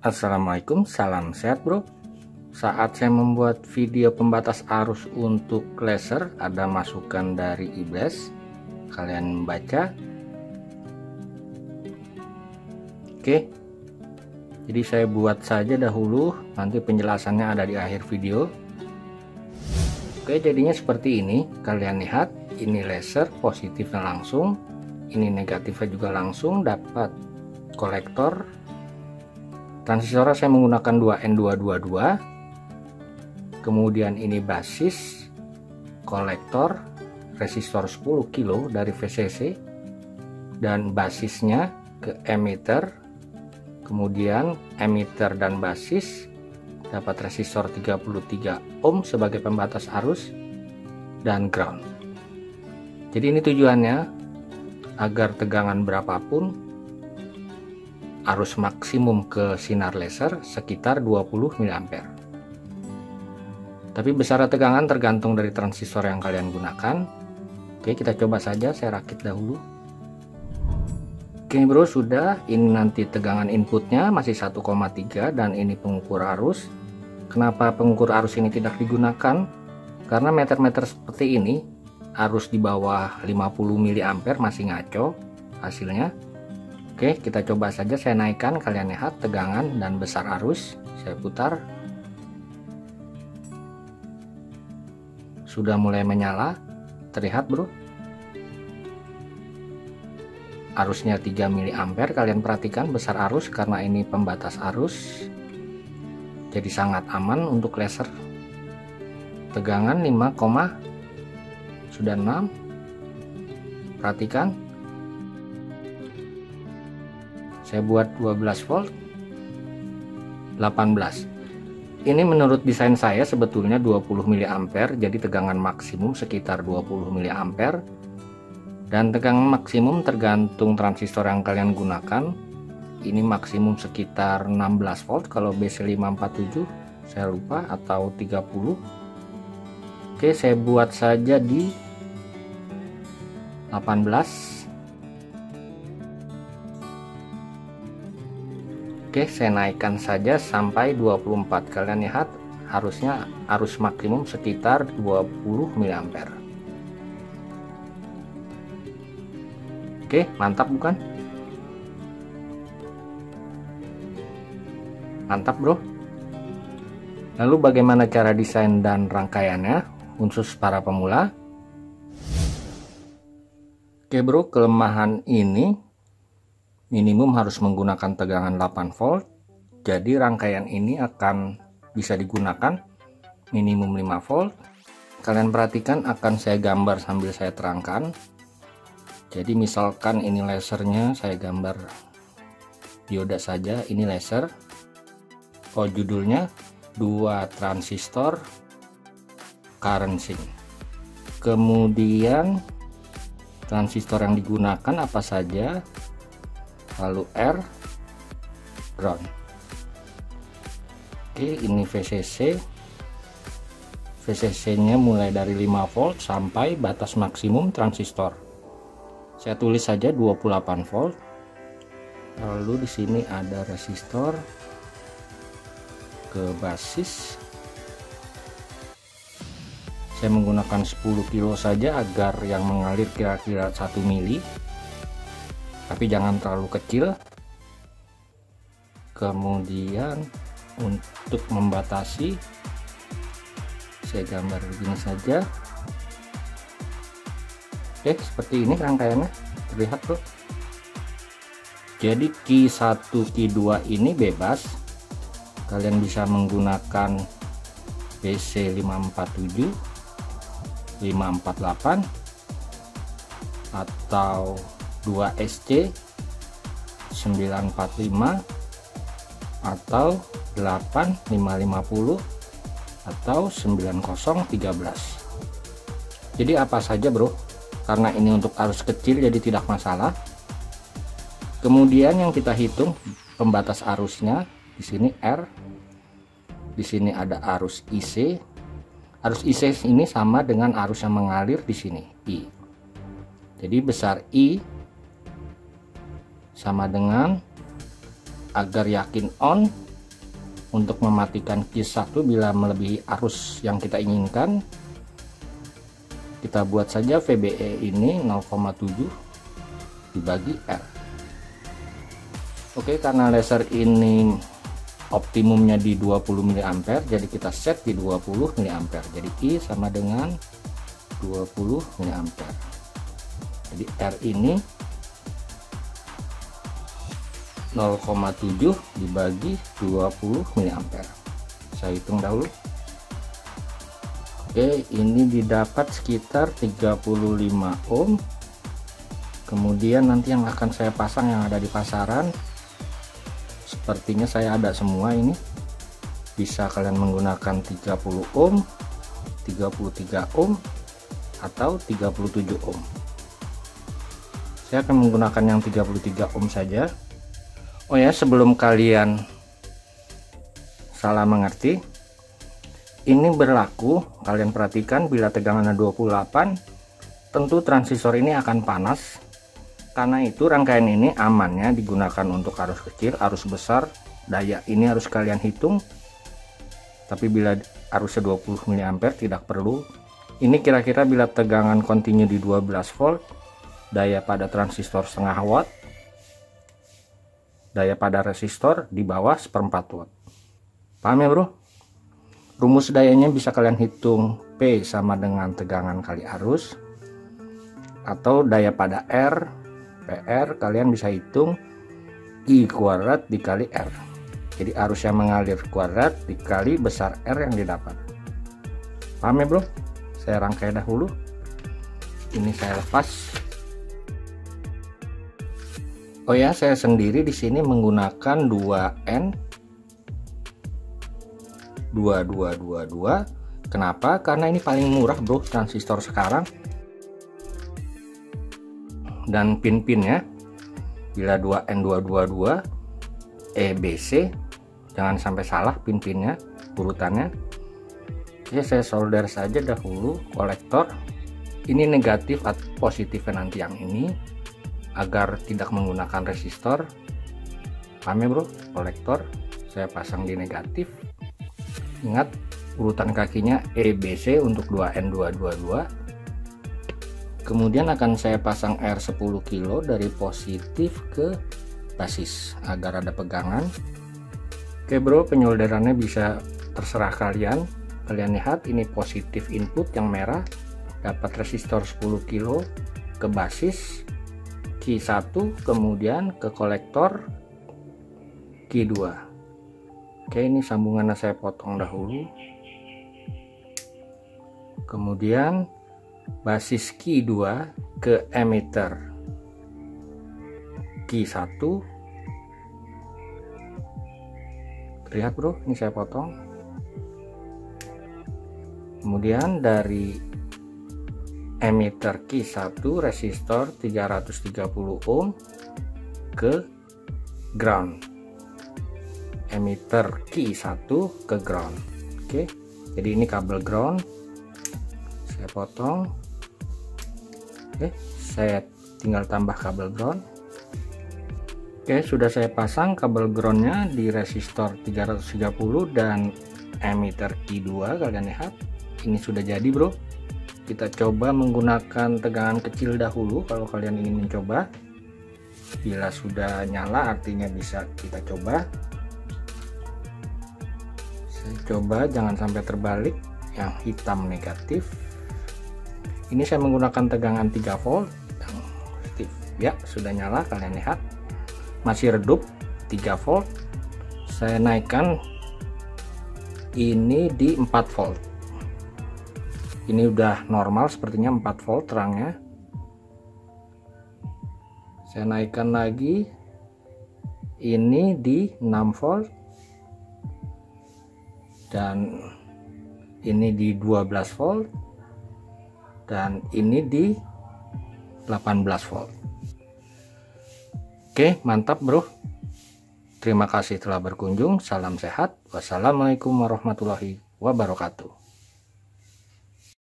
Assalamualaikum, salam sehat bro. Saat saya membuat video pembatas arus untuk laser Ada masukan dari Iblis Kalian baca. Oke. Jadi saya buat saja dahulu Nanti penjelasannya ada di akhir video. Oke jadinya seperti ini. Kalian lihat Ini laser positifnya langsung Ini negatifnya juga langsung Dapat kolektor transistor saya menggunakan 2N222 kemudian ini basis kolektor resistor 10 kilo dari VCC dan basisnya ke emitter. Kemudian emitter dan basis dapat resistor 33 ohm sebagai pembatas arus dan ground. Jadi ini tujuannya agar tegangan berapapun arus maksimum ke sinar laser sekitar 20 mA. Tapi besar tegangan tergantung dari transistor yang kalian gunakan. Oke, kita coba saja saya rakit dahulu. Oke bro, sudah. Ini nanti tegangan inputnya masih 1,3 dan ini pengukur arus. Kenapa pengukur arus ini tidak digunakan? Karena meter-meter seperti ini, arus di bawah 50 mA masih ngaco hasilnya Oke kita coba saja saya naikkan kalian lihat tegangan dan besar arus. Saya putar. Sudah mulai menyala. Terlihat bro. Arusnya 3 mA kalian perhatikan besar arus karena ini pembatas arus. Jadi sangat aman untuk laser. Tegangan 5, sudah 6 perhatikan saya buat 12 volt 18 ini menurut desain saya sebetulnya 20 mA jadi tegangan maksimum sekitar 20 mA dan tegangan maksimum tergantung transistor yang kalian gunakan. Ini maksimum sekitar 16 volt kalau BC547 saya lupa atau 30 oke saya buat saja di 18 Oke saya naikkan saja sampai 24 kalian lihat harusnya arus maksimum sekitar 20 mA Oke mantap bukan? Mantap bro. Lalu bagaimana cara desain dan rangkaiannya khusus para pemula? Oke bro kelemahan ini minimum harus menggunakan tegangan 8 volt jadi rangkaian ini akan bisa digunakan minimum 5 volt. Kalian perhatikan akan saya gambar sambil saya terangkan. Jadi misalkan ini lasernya saya gambar dioda saja ini laser. Oh judulnya dua transistor current sink. Kemudian transistor yang digunakan apa saja lalu R ground oke ini VCC VCC nya mulai dari 5 volt sampai batas maksimum transistor. Saya tulis saja 28 volt. Lalu di sini ada resistor ke basis. Saya menggunakan 10 kilo saja agar yang mengalir kira-kira 1 mili tapi jangan terlalu kecil. Kemudian untuk membatasi saya gambar begini saja. Oke seperti ini rangkaiannya. Terlihat bro. Jadi key 1 key 2 ini bebas. Kalian bisa menggunakan PC 547 548 atau 2SC 945 atau 8550 atau 9013 jadi apa saja bro? Karena ini untuk arus kecil jadi tidak masalah. Kemudian yang kita hitung pembatas arusnya di sini R di sini ada arus IC arus IC ini sama dengan arus yang mengalir di sini I. Jadi besar I sama dengan agar yakin on untuk mematikan kis 1 bila melebihi arus yang kita inginkan. Kita buat saja VBE ini 0,7 dibagi R. Oke karena laser ini optimumnya di 20 mA jadi kita set di 20 mA jadi I sama dengan 20 mA jadi R ini 0,7 dibagi 20 mA saya hitung dahulu. Oke ini didapat sekitar 35 ohm. Kemudian nanti yang akan saya pasang yang ada di pasaran sepertinya saya ada semua ini. Bisa kalian menggunakan 30 ohm 33 ohm atau 37 ohm. Saya akan menggunakan yang 33 ohm saja Oh ya sebelum kalian salah mengerti ini berlaku kalian perhatikan bila tegangannya 28 tentu transistor ini akan panas. Karena itu rangkaian ini amannya digunakan untuk arus kecil arus besar daya ini harus kalian hitung. Tapi bila arusnya 20 mA tidak perlu. Ini kira-kira bila tegangan kontinu di 12 volt daya pada transistor setengah watt daya pada resistor di bawah seperempat watt. Paham ya bro? Rumus dayanya bisa kalian hitung P sama dengan tegangan kali arus atau daya pada R PR kalian bisa hitung I kuadrat dikali R. Jadi arus yang mengalir kuadrat dikali besar R yang didapat. Paham ya bro? Saya rangkai dahulu. Ini saya lepas Oh ya, saya sendiri di sini menggunakan 2N 2222. Kenapa? Karena ini paling murah, Bro, transistor sekarang. Dan pin-pinnya bila 2N222 EBC jangan sampai salah pin-pinnya urutannya. Oke, saya solder saja dahulu kolektor. Ini negatif atau positifnya nanti yang ini agar tidak menggunakan resistor. Paham ya bro? Kolektor saya pasang di negatif. Ingat urutan kakinya EBC untuk 2N222 kemudian akan saya pasang R10 kilo dari positif ke basis agar ada pegangan. Oke bro penyolderannya bisa terserah kalian. Kalian lihat ini positif input yang merah. Dapat resistor 10 kilo ke basis key 1 kemudian ke kolektor key 2 oke ini sambungannya saya potong dahulu. Kemudian basis key 2 ke emitter. Key 1 lihat bro ini saya potong. Kemudian dari emitter key 1 resistor 330 ohm ke ground. Emitter key 1 ke ground. Oke jadi ini kabel ground. Saya potong. Oke saya tinggal tambah kabel ground. Oke sudah saya pasang kabel groundnya di resistor 330 dan emitter key 2 kalian lihat. Ini sudah jadi bro kita coba menggunakan tegangan kecil dahulu kalau kalian ingin mencoba. Bila sudah nyala artinya bisa kita coba. Saya coba jangan sampai terbalik. Yang hitam negatif. Ini saya menggunakan tegangan 3 volt. Yang positif. Ya sudah nyala kalian lihat. Masih redup 3 volt. Saya naikkan ini di 4 volt ini udah normal sepertinya 4 volt terangnya. Saya naikkan lagi. Ini di 6 volt. Dan ini di 12 volt. Dan ini di 18 volt. Oke mantap bro. Terima kasih telah berkunjung. Salam sehat. Wassalamualaikum warahmatullahi wabarakatuh